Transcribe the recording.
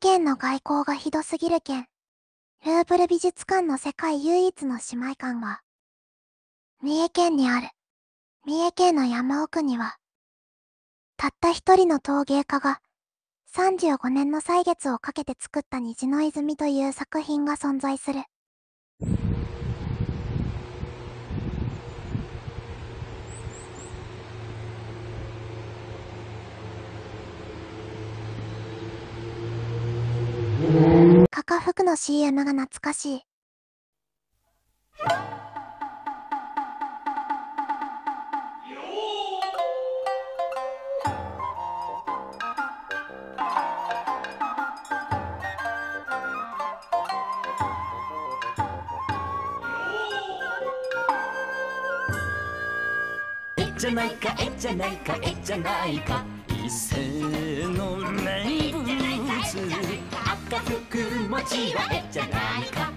県の外交がひどすぎるけん。ルーブル美術館の世界唯一の姉妹館は、三重県にある。三重県の山奥には、たった一人の陶芸家が、35年の歳月をかけて作った虹の泉という作品が存在する。カカ服の CM が懐かしい。えっじゃないかえっじゃないかえっじゃないか伊勢かもちはえじゃないか」